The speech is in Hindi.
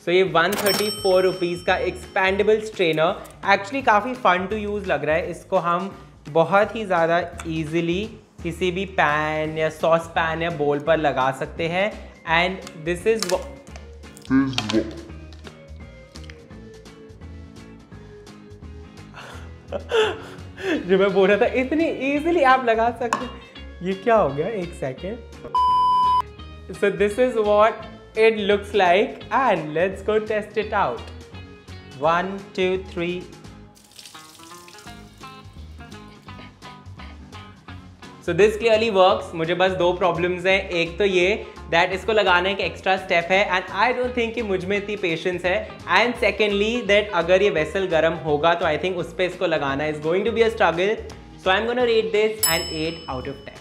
सो so, ये वन थर्टी फोर रुपीज़ का एक्सपेंडेबल स्ट्रेनर एक्चुअली काफ़ी फन टू यूज़ लग रहा है। इसको हम बहुत ही ज़्यादा ईजिली किसी भी पैन या सॉस पैन या बोल पर लगा सकते हैं। एंड दिस इज़ जो मैं बोल रहा था इतनी इजीली आप लगा सकते ये क्या हो गया? एक second so this is what it looks like and let's go test it out. One, two, three. So this clearly works. मुझे बस दो प्रॉब्लम्स हैं एक तो ये दैट इसको लगाने का एक्स्ट्रा स्टेप है एंड आई डोंट थिंक कि मुझमें इतनी पेशेंस है एंड सेकेंडली दैट अगर ये वेसल गर्म होगा तो आई थिंक उस पर इसको लगाना is going to be a struggle so I am gonna rate this and eight out of ten